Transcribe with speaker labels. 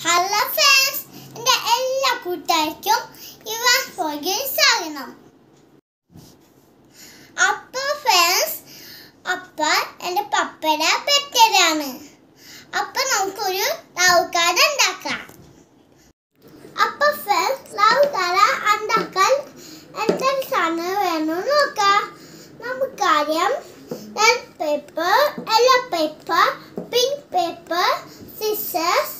Speaker 1: Hello friends എന്റെ എല്ലാ കൂട്ടുകാർക്കും ഇവ ഫോഗിൽ സ്വാഗതം. അപ്പ ഫ്രണ്ട്സ് അപ്പ എന്റെ പപ്പയുടെ പെറ്റരാണ് അപ്പ നമുക്കൊരു ലൗകാട ഉണ്ടാക്കാം. അപ്പൊ ഫ്രണ്ട്സ് ലൗകാട ഉണ്ടാക്കാൻ എന്തൊക്കെ സാധനം വേണം നോക്കാം. നമുക്കറിയാം red paper yellow paper pink paper scissors